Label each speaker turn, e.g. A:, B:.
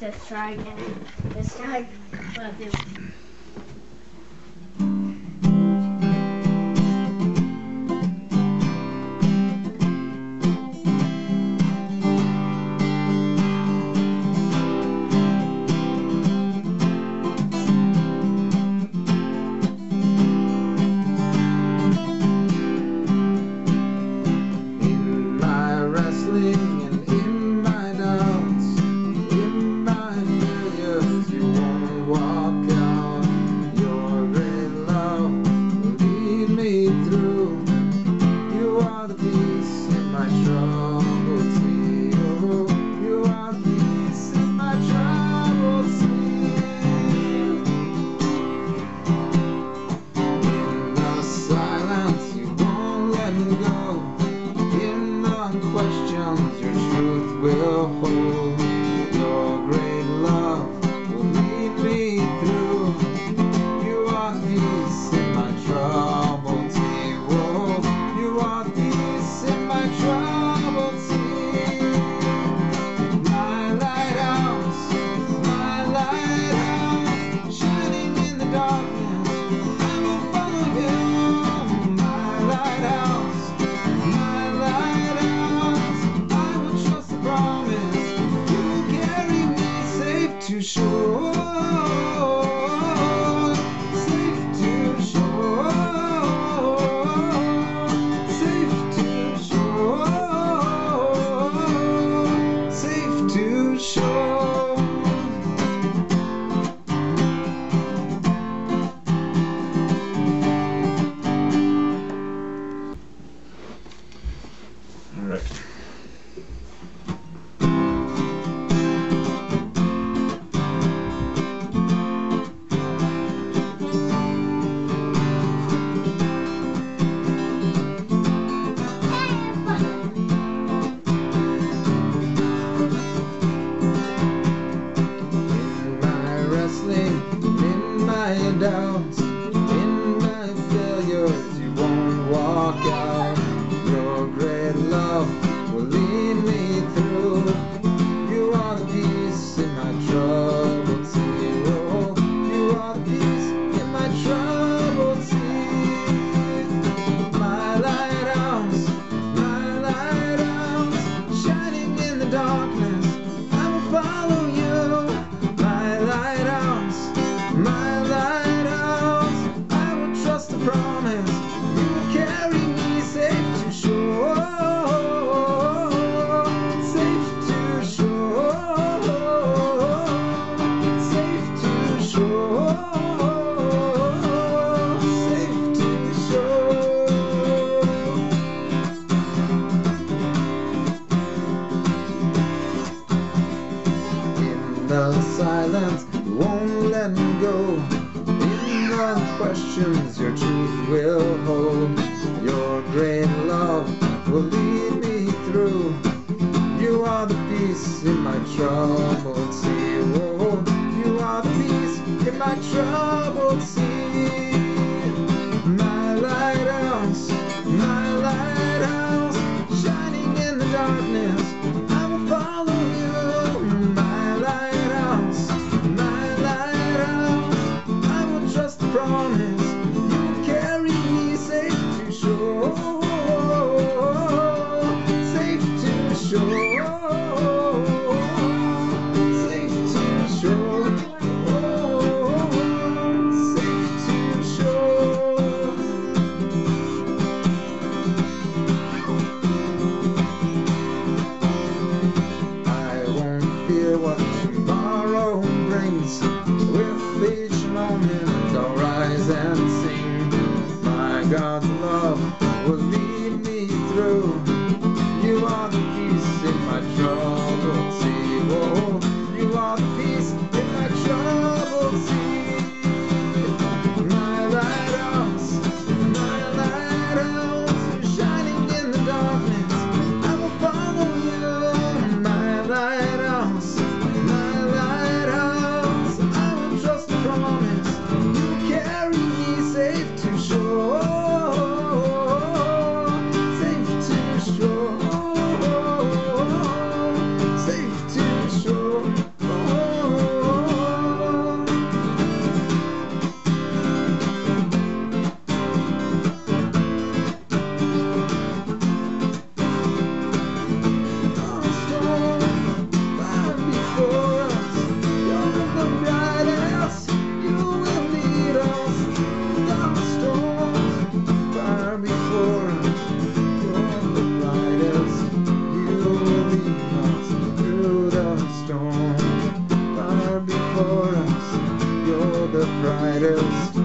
A: Let's try again. This time, we'll
B: too sure. the silence won't let me go. In the questions your truth will hold, your great love will lead me through. You are the peace in my troubled sea. Oh, you are the peace in my troubled sea. promise carry me safe to shore, safe to shore, safe to shore, safe to shore. I won't fear what tomorrow brings with each moment praise and sing. My God's love will lead me through. You are the peace in my troubled sea. Oh, for. You're the brightest